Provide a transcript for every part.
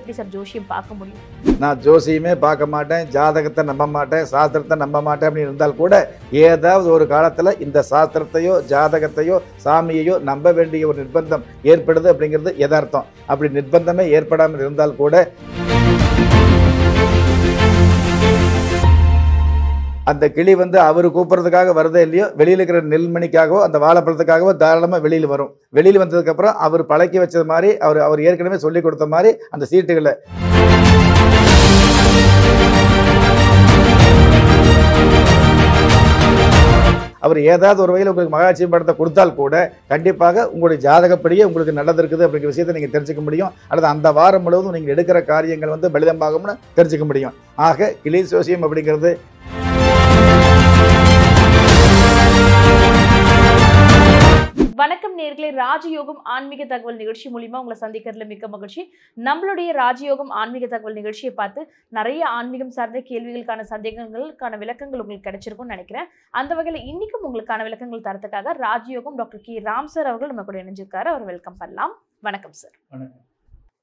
எப்படி சார் ஜோசியம் பார்க்க முடியும்? நான் ஜோசியமே பார்க்க மாட்டேன் ஜாதகத்தை நம்ப மாட்டேன் சாஸ்திரத்தை நம்ப மாட்டேன் அப்படின்னு இருந்தால் கூட ஏதாவது ஒரு காலத்தில் இந்த சாஸ்திரத்தையோ ஜாதகத்தையோ சாமியையோ நம்ப வேண்டிய ஒரு நிர்பந்தம் ஏற்படுது அப்படிங்கிறது எதார்த்தம் அப்படி நிர்பந்தமே ஏற்படாமல் இருந்தால் கூட அந்த கிளி வந்து அவர் கூப்பிட்றதுக்காக வருதோ இல்லையோ வெளியில் இருக்கிற நெல்மணிக்காகவோ அந்த வாழைப்பழத்துக்காகவோ தாராளமாக வெளியில் வரும். வெளியில் வந்ததுக்கப்புறம் அவர் பழக்கி வச்சது மாதிரி அவர் அவர் ஏற்கனவே சொல்லி கொடுத்த மாதிரி அந்த சீட்டுகளை அவர் ஏதாவது ஒரு வகையில் உங்களுக்கு மகாட்சி படத்தை கொடுத்தால் கூட கண்டிப்பாக உங்களுடைய ஜாதகப்படியே உங்களுக்கு நல்லது இருக்குது அப்படிங்கிற விஷயத்தை நீங்கள் தெரிஞ்சுக்க முடியும். அல்லது அந்த வாரம் முழுவதும் நீங்கள் எடுக்கிற காரியங்கள் வந்து பலிதமாகும்னு தெரிஞ்சுக்க முடியும். ஆக கிளி சோசியம் அப்படிங்கிறது வணக்கம் நேர்களை ராஜயோகம் ஆன்மீக தகவல் நிகழ்ச்சி மூலியமா உங்களை சந்திக்கிறதுல மிக்க மகிழ்ச்சி. நம்மளுடைய ராஜயோகம் ஆன்மீக தகவல் நிகழ்ச்சியை பார்த்து நிறைய ஆன்மீகம் சார்ந்த கேள்விகளுக்கான சந்தேகங்களுக்கான விளக்கங்கள் உங்களுக்கு கிடைச்சிருக்கும்னு நினைக்கிறேன். அந்த வகையில் இன்னைக்கும் உங்களுக்கான விளக்கங்கள் தரத்துக்காக ராஜயோகம் டாக்டர் கே. ராம் சார் அவர்கள் நம்ம கூட இணைஞ்சிருக்காரு. அவர் வெல்கம் பண்ணலாம். வணக்கம் சார்.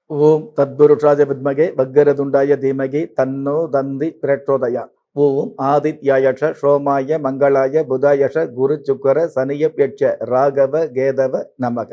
ஓம் தத்புருஷாய வித்மகே வக்கரதுண்டாய தீமகி தன்னோ தந்தி பிரட்டோதயா ஓம் ஆதித்யாயஷ சோமாய மங்களாய புதாயஷ குரு சுக்கர சனிய யட்ச ராகவ கேதவ நமக.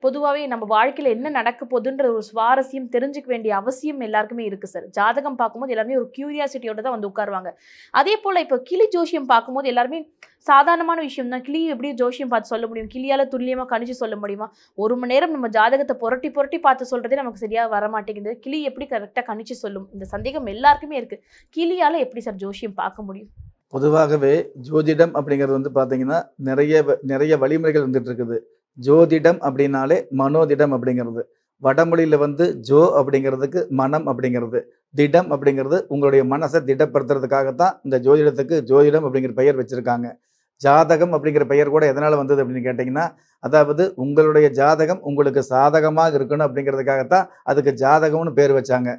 பொதுவாகவே நம்ம வாழ்க்கையில் என்ன நடக்க போகுதுன்ற ஒரு சுவாரஸ்யம் தெரிஞ்சுக்க வேண்டிய அவசியம் எல்லாருக்குமே இருக்குது சார் ஜாதகம் பார்க்கும்போது எல்லாருமே ஒரு கியூரியாசிட்டியோட தான் வந்து உட்காருவாங்க. அதே போல் இப்போ கிளி ஜோஷியம் பார்க்கும்போது எல்லாருமே சாதாரணமான விஷயம் தான். கிளி எப்படி ஜோஷியம் பார்த்து சொல்ல முடியும்? கிளியால் துல்லியமாக கணிச்சு சொல்ல முடியுமா? ஒரு மணி நேரம் நம்ம ஜாதகத்தை புரட்டி புரட்டி பார்த்து சொல்கிறதே நமக்கு சரியாக வர மாட்டேங்குது கிளி எப்படி கரெக்டாக கணிச்சு சொல்லும்? இந்த சந்தேகம் எல்லாருக்குமே இருக்குது கிளியால் எப்படி சார் ஜோஷியம் பார்க்க முடியும்? பொதுவாகவே ஜோதிடம் அப்படிங்கிறது வந்து பார்த்தீங்கன்னா நிறைய வ- நிறைய வழிமுறைகள் வந்துட்டு இருக்குது. ஜோதிடம் அப்படின்னாலே மனோதிடம் அப்படிங்கிறது. வடமொழியில் வந்து ஜோ அப்படிங்கிறதுக்கு மனம் அப்படிங்கிறது. திடம் அப்படிங்கிறது உங்களுடைய மனசை திடப்படுத்துறதுக்காகத்தான் இந்த ஜோதிடத்துக்கு ஜோதிடம் அப்படிங்கிற பெயர் வச்சுருக்காங்க. ஜாதகம் அப்படிங்கிற பெயர் கூட எதனால் வந்தது அப்படின்னு கேட்டிங்கன்னா அதாவது உங்களுடைய ஜாதகம் உங்களுக்கு சாதகமாக இருக்கணும் அப்படிங்கிறதுக்காகத்தான் அதுக்கு ஜாதகம்னு பேர் வச்சாங்க.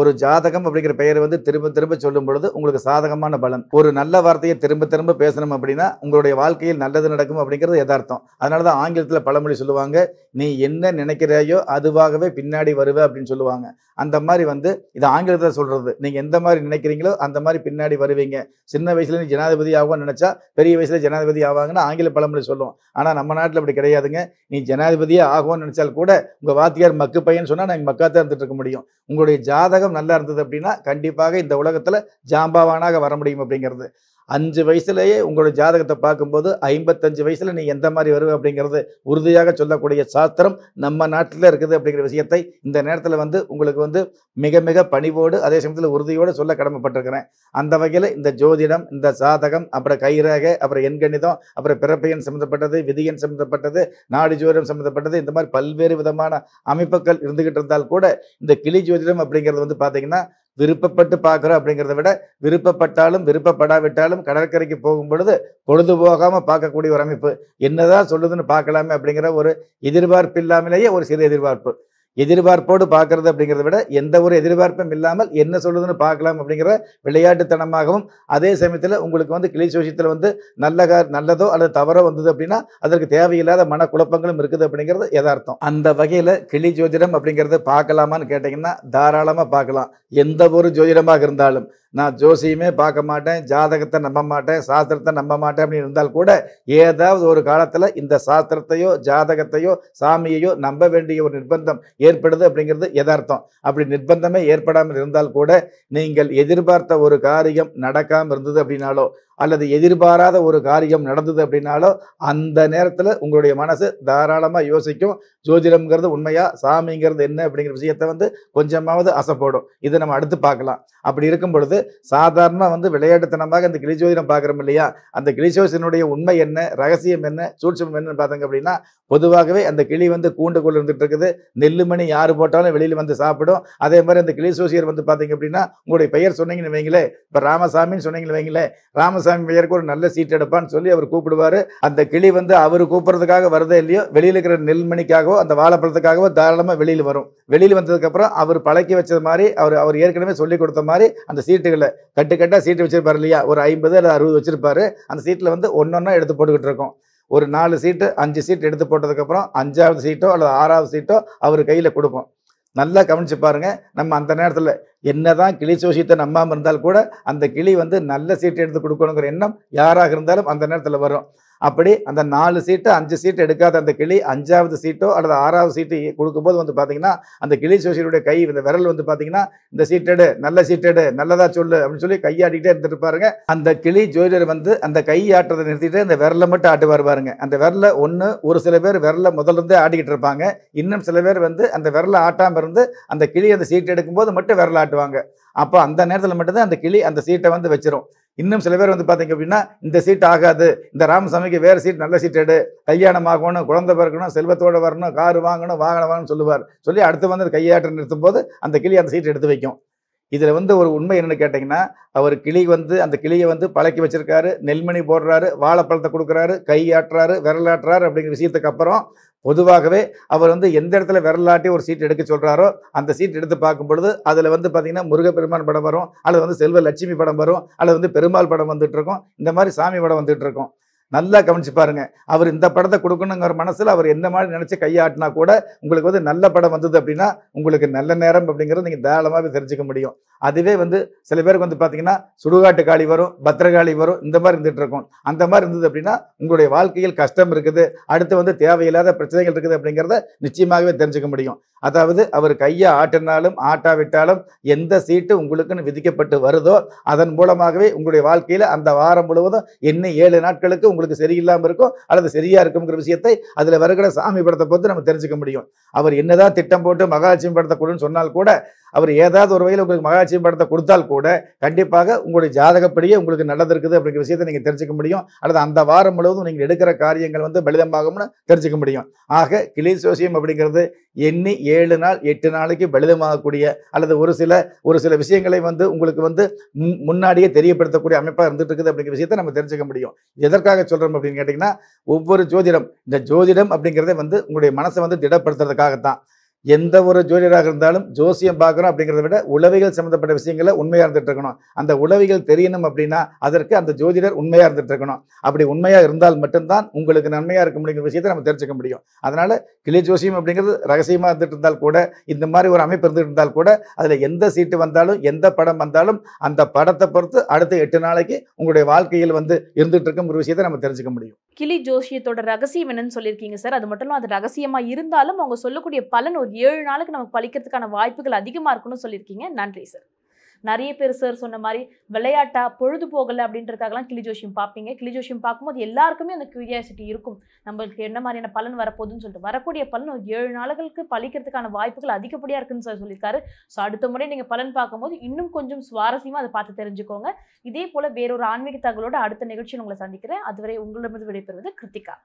ஒரு ஜாதகம் அப்படிங்கிற பெயரை வந்து திரும்ப திரும்ப சொல்லும் பொழுது உங்களுக்கு சாதகமான பலன். ஒரு நல்ல வார்த்தையை திரும்ப திரும்ப பேசணும் அப்படின்னா உங்களுடைய வாழ்க்கையில் நல்லது நடக்கும் அப்படிங்கிறது யதார்த்தம். அதனால தான் ஆங்கிலத்தில் பழமொழி சொல்லுவாங்க நீ என்ன நினைக்கிறாயோ அதுவாகவே பின்னாடி வருவ அப்படின்னு சொல்லுவாங்க. அந்த மாதிரி வந்து இது ஆங்கிலத்தில் சொல்கிறது நீங்கள் எந்த மாதிரி நினைக்கிறீங்களோ அந்த மாதிரி பின்னாடி வருவீங்க. சின்ன வயசுல நீ ஜனாதிபதி ஆகும்னு நினச்சா பெரிய வயசில் ஜனாதிபதி ஆவாங்கன்னு ஆங்கில பழமொழி சொல்லுவோம் ஆனால் நம்ம நாட்டில் அப்படி கிடையாதுங்க. நீ ஜனாதிபதியே ஆகும்னு நினச்சால் கூட உங்கள் வாத்தியார் மக்கு பையன் சொன்னால் நாங்கள் மக்காத்தான் இருந்துட்டு இருக்க முடியும். உங்களுடைய ஜாதகம் நல்லா இருந்தது அப்படின்னா கண்டிப்பாக இந்த உலகத்தில் ஜாம்பவானாக வர முடியும் அப்படிங்கிறது. அஞ்சு வயசுலேயே உங்களோட ஜாதகத்தை பார்க்கும்போது ஐம்பத்தஞ்சு வயசில் நீ எந்த மாதிரி வருவ அப்படிங்கிறது உறுதியாக சொல்லக்கூடிய சாஸ்திரம் நம்ம நாட்டில் இருக்குது அப்படிங்கிற விஷயத்தை இந்த நேரத்தில் வந்து உங்களுக்கு வந்து மிக மிக பணிவோடு அதே சமயத்தில் உறுதியோடு சொல்ல கடமைப்பட்டிருக்கிறேன். அந்த வகையில் இந்த ஜோதிடம் இந்த சாதகம் அப்புறம் கைரேகை அப்புறம் எண்கணிதம் அப்புறம் பிறப்பையன் சம்மந்தப்பட்டது விதியன் சம்மந்தப்பட்டது நாடு ஜோதிடம் சம்மந்தப்பட்டது இந்த மாதிரி பல்வேறு விதமான அமைப்புகள் இருந்துகிட்டு இருந்தால் கூட இந்த கிளி ஜோதிடம் அப்படிங்கிறது வந்து பார்த்தீங்கன்னா விருப்பப்பட்டு பார்க்குறோம் அப்படிங்கிறத விட விருப்பப்பட்டாலும் விருப்பப்படாவிட்டாலும் கடற்கரைக்கு போகும் பொழுது பொழுது போகாமல் பார்க்கக்கூடிய ஒரு அமைப்பு. என்னதான் சொல்லுதுன்னு பார்க்கலாமே அப்படிங்கிற ஒரு எதிர்பார்ப்பு இல்லாமலேயே ஒரு சிறு எதிர்பார்ப்பு. எதிர்பார்ப்போடு பார்க்கறது அப்படிங்கிறத விட எந்த ஒரு எதிர்பார்ப்பும் இல்லாமல் என்ன சொல்லுதுன்னு பார்க்கலாம் அப்படிங்கிற விளையாட்டுத்தனமாகவும் அதே சமயத்தில் உங்களுக்கு வந்து கிளி சோசியத்தில் வந்து நல்ல நல்லதோ அல்லது தவறோ வந்தது அப்படின்னா அதற்கு தேவையில்லாத மனக்குழப்பங்களும் இருக்குது அப்படிங்கிறது எதார்த்தம் அந்த வகையில் கிளி ஜோதிடம் அப்படிங்கிறது பார்க்கலாமான்னு கேட்டிங்கன்னா தாராளமாக பார்க்கலாம். எந்த ஒரு ஜோதிடமாக இருந்தாலும் நான் ஜோசியமே பார்க்க மாட்டேன் ஜாதகத்தை நம்ப மாட்டேன் சாஸ்திரத்தை நம்ப மாட்டேன் அப்படின்னு இருந்தால் கூட ஏதாவது ஒரு காலத்தில் இந்த சாஸ்திரத்தையோ ஜாதகத்தையோ சாமியையோ நம்ப வேண்டிய ஒரு நிர்பந்தம் ஏற்படுது அப்படிங்கிறது எதார்த்தம் அப்படி நிர்பந்தமே ஏற்படாமல் இருந்தால் கூட நீங்கள் எதிர்பார்த்த ஒரு காரியம் நடக்காமல் இருந்தது அப்படின்னாலோ அல்லது எதிர்பாராத ஒரு காரியம் நடந்தது அப்படின்னாலோ அந்த நேரத்தில் உங்களுடைய மனசு தாராளமாக யோசிக்கும் ஜோதிடம்ங்கிறது உண்மையா? சாமிங்கிறது என்ன அப்படிங்கிற விஷயத்தை வந்து கொஞ்சமாவது அசைப்போடும் இதை நம்ம அடுத்து பார்க்கலாம். அப்படி இருக்கும் பொழுது சாதாரண வந்து விளையாட்டுத்தனமாக இந்த கிளி ஜோதிடம் பார்க்குறோம் இல்லையா? அந்த கிளி ஜோசியனுடைய உண்மை என்ன? ரகசியம் என்ன? சூட்சம் என்னன்னு பார்த்தாங்க அப்படின்னா பொதுவாகவே அந்த கிளி வந்து கூண்டுக்குள்ள இருந்துட்டு இருக்குது. நெல்லுமணி யார் போட்டாலும் வெளியில் வந்து சாப்பிடும். அதே மாதிரி அந்த கிளி சோசியர் வந்து பார்த்தீங்க அப்படின்னா உங்களுடைய பெயர் சொன்னீங்கன்னு வைங்களேன் இப்போ ராமசாமின்னு சொன்னீங்கன்னு வைங்களேன் ராமசாமி பெயருக்கு ஒரு நல்ல சீட் எடுப்பான்னு சொல்லி அவர் கூப்பிடுவாரு. அந்த கிளி வந்து அவர் கூப்பிட்றதுக்காக வருதே இல்லையோ வெளியில் இருக்கிற நெல்மணிக்காக நெல்மணிக்காகவோ அந்த வாழைப்பழத்துக்காகவோ தாராளமாக வெளியில் வரும். வெளியில் வந்ததுக்கப்புறம் அவர் பழக்கி வச்சது மாதிரி அவர் அவர் ஏற்கனவே சொல்லி கொடுத்த மாதிரி அந்த சீட்டுகளை கட்டு கட்டாக சீட்டு வச்சிருப்பாரு இல்லையா? ஒரு ஐம்பது அல்லது அறுபது வச்சிருப்பாரு. அந்த சீட்டில் வந்து ஒன்றொன்னா எடுத்து போட்டுக்கிட்டு இருக்கோம். ஒரு நாலு சீட்டு அஞ்சு சீட் எடுத்து போட்டதுக்கப்புறம் அஞ்சாவது சீட்டோ அல்லது ஆறாவது சீட்டோ அவர் கையில் கொடுப்போம். நல்லா கவனிச்சு பாருங்க. நம்ம அந்த நேரத்தில் என்னதான் கிளி சோசியத்தை நம்பாமல் இருந்தால் கூட அந்த கிளி வந்து நல்ல சீட்டு எடுத்து கொடுக்கணுங்கிற எண்ணம் யாராக இருந்தாலும் அந்த நேரத்தில் வரும். அப்படி அந்த நாலு சீட்டு அஞ்சு சீட்டு எடுக்காத அந்த கிளி அஞ்சாவது சீட்டோ அல்லது ஆறாவது சீட்டு கொடுக்கும்போது வந்து பார்த்தீங்கன்னா அந்த கிளி ஜோசியருடைய கை இந்த விரல் வந்து பார்த்தீங்கன்னா இந்த சீட்டெடு நல்ல சீட்டெடு நல்லதா சொல்லு அப்படின்னு சொல்லி கையாடிக்கிட்டே இருந்துட்டு பாருங்க. அந்த கிளி ஜோதிடர் வந்து அந்த கை ஆட்டுறதை நிறுத்திட்டு அந்த விரலை மட்டும் ஆட்டுவார் பாருங்க. அந்த விரலை ஒன்று ஒரு சில பேர் விரலை முதல்ல இருந்தே ஆடிக்கிட்டு இருப்பாங்க. இன்னும் சில பேர் வந்து அந்த விரலை ஆட்டாமல் இருந்து அந்த கிளி அந்த சீட் எடுக்கும்போது மட்டும் விரல் ஆட்டுவாங்க. அப்போ அந்த நேரத்தில் மட்டும்தான் அந்த கிளி அந்த சீட்டை வந்து வச்சிரும். இன்னும் சில பேர் வந்து பார்த்தீங்க அப்படின்னா இந்த சீட் ஆகாது. இந்த ராமசாமிக்கு வேறு சீட் நல்ல சீட் எடு. கல்யாணம் ஆகணும் குழந்தை பிறக்கணும் செல்வத்தோட வரணும் கார் வாங்கணும் வாகனம் வாங்கணும்னு சொல்லுவார். சொல்லி அடுத்து வந்து கையாட்ட நிறுத்தும் போது அந்த கிளி அந்த சீட் எடுத்து வைக்கும். இதில் வந்து ஒரு உண்மை என்னென்னு கேட்டிங்கன்னா அவர் கிளி வந்து அந்த கிளியை வந்து பழக்கி வச்சிருக்காரு நெல்மணி போடுறாரு வாழைப்பழத்தை கொடுக்குறாரு கையாட்டுறாரு விரலாட்டுறாரு அப்படிங்கிற விஷயத்துக்கு அப்புறம் பொதுவாகவே அவர் வந்து எந்த இடத்துல விரலாட்டி ஒரு சீட் எடுக்க சொல்கிறாரோ அந்த சீட் எடுத்து பார்க்கும் பொழுது அதில் வந்து பார்த்திங்கன்னா முருகப்பெருமான் படம் வரும் அல்லது வந்து செல்வ லட்சுமி படம் வரும் அல்லது வந்து பெருமாள் படம் வந்துட்டு இருக்கும் இந்த மாதிரி சாமி படம் வந்துட்டு இருக்கும். நல்லா கவனிச்சு பாருங்க. அவர் இந்த படத்தை கொடுக்கணுங்கிற மனசுல அவர் எந்த மாதிரி நினைச்சு கையாட்டினா கூட உங்களுக்கு வந்து நல்ல படம் வந்தது அப்படின்னா உங்களுக்கு நல்ல நேரம் அப்படிங்கிறது நீங்க தாராளமாகவே தெரிஞ்சுக்க முடியும். அதுவே வந்து சில பேருக்கு வந்து பார்த்தீங்கன்னா சுடுகாட்டு காளி வரும் பத்திரகாளி வரும் இந்த மாதிரி இருந்துட்டு இருக்கும். அந்த மாதிரி இருந்தது அப்படின்னா உங்களுடைய வாழ்க்கையில் கஷ்டம் இருக்குது அடுத்து வந்து தேவையில்லாத பிரச்சனைகள் இருக்குது அப்படிங்கிறத நிச்சயமாகவே தெரிஞ்சுக்க முடியும். அதாவது அவர் கையை ஆட்டினாலும் ஆட்டாவிட்டாலும் எந்த சீட்டு உங்களுக்குன்னு விதிக்கப்பட்டு வருதோ அதன் மூலமாகவே உங்களுடைய வாழ்க்கையில் அந்த வாரம் முழுவதும் என்ன ஏழு நாட்களுக்கு உங்களுக்கு சரியில்லாமல் இருக்கும் அல்லது சரியா இருக்குங்கிற விஷயத்தை அதில் வருகிற சாமி படத்தை பொறுத்து நம்ம தெரிஞ்சுக்க முடியும். அவர் என்னதான் திட்டம் போட்டு மகாலட்சுமி படத்தை கொடுன்னு சொன்னால் கூட அவர் ஏதாவது ஒரு வகையில் உங்களுக்கு மகாலட்சுமி படத்தை கொடுத்தால் கூட கண்டிப்பாக உங்களுடைய ஜாதகப்படியே உங்களுக்கு நல்லது இருக்குது அப்படிங்கிற விஷயத்தை நீங்கள் தெரிஞ்சுக்க முடியும். அல்லது அந்த வாரம் முழுவதும் நீங்கள் எடுக்கிற காரியங்கள் வந்து பலிதமாகும்னு தெரிஞ்சுக்க முடியும். ஆக கிளி சோசியம் அப்படிங்கிறது எண்ணி ஏழு நாள் எட்டு நாளைக்கு பலிதமாகக்கூடிய அல்லது ஒரு சில ஒரு சில விஷயங்களை வந்து உங்களுக்கு வந்து முன் முன்னாடியே தெரியப்படுத்தக்கூடிய அமைப்பாக இருந்துட்டு இருக்குது அப்படிங்கிற விஷயத்தை நம்ம தெரிஞ்சுக்க முடியும். எதற்காக சொல்கிறோம் அப்படின்னு கேட்டிங்கன்னா ஒவ்வொரு ஜோதிடம் இந்த ஜோதிடம் அப்படிங்கிறதே வந்து உங்களுடைய மனசை வந்து திடப்படுத்துறதுக்காகத்தான். எந்த ஒரு ஜோதிடராக இருந்தாலும் ஜோசியம் பார்க்குறோம் அப்படிங்கிறத விட உளவிகள் சம்மந்தப்பட்ட விஷயங்களை உண்மையாக இருந்துட்டு இருக்கணும். அந்த உளவிகள் தெரியணும் அப்படின்னா அதற்கு அந்த ஜோதிடர் உண்மையாக இருந்துட்டு இருக்கணும். அப்படி உண்மையாக இருந்தால் மட்டும்தான் உங்களுக்கு நன்மையாக இருக்க முடியுங்கிற விஷயத்தை நம்ம தெரிஞ்சுக்க முடியும். அதனால் கிளி ஜோசியம் அப்படிங்கிறது ரகசியமாக இருந்துட்டு இருந்தால் கூட இந்த மாதிரி ஒரு அமைப்பு இருந்துட்டு இருந்தால் கூட அதில் எந்த சீட்டு வந்தாலும் எந்த படம் வந்தாலும் அந்த படத்தை பொறுத்து அடுத்த எட்டு நாளைக்கு உங்களுடைய வாழ்க்கையில் வந்து இருந்துட்டு இருக்கும் ஒரு விஷயத்தை நம்ம தெரிஞ்சுக்க முடியும். கிளி ஜோஷியத்தோட ரகசியம் என்னன்னு சொல்லியிருக்கீங்க சார். அது மட்டும் இல்லாம அது ரகசியமாக இருந்தாலும் அவங்க சொல்லக்கூடிய பலன் ஒரு ஏழு நாளுக்கு நமக்கு பழிக்கிறதுக்கான வாய்ப்புகள் அதிகமாக இருக்குன்னு சொல்லியிருக்கீங்க. நன்றி சார் நிறைய பேர் சார் சொன்ன மாதிரி விளையாட்டா பொழுது போகல அப்படின்றதுக்காகலாம் கிளி ஜோஷியம் பார்ப்பீங்க. கிளி ஜோஷியம் பார்க்கும்போது எல்லாருக்குமே அந்த கியூரியாசிட்டி இருக்கும். நம்மளுக்கு என்ன மாதிரியான பலன் வரப்போகுதுன்னு சொல்லிட்டு. வரக்கூடிய பலன் ஒரு ஏழு நாளுகளுக்கு பழிக்கிறதுக்கான வாய்ப்புகள் அதிகப்படியாக இருக்குன்னு சார் சொல்லியிருக்காரு. ஸோ அடுத்த முறை நீங்கள் பலன் பார்க்கும்போது இன்னும் கொஞ்சம் சுவாரஸ்யமாக அதை பார்த்து தெரிஞ்சுக்கோங்க. இதே போல் வேறொரு ஆன்மீக தகவலோட அடுத்த நிகழ்ச்சியில் உங்களை சந்திக்கிறேன். அதுவரை உங்களிடமிருந்து விடைபெறுவது கிருத்திகா.